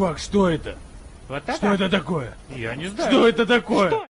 Чувак, что это? Вот это? Что это такое? Я не знаю. Что это такое? Что?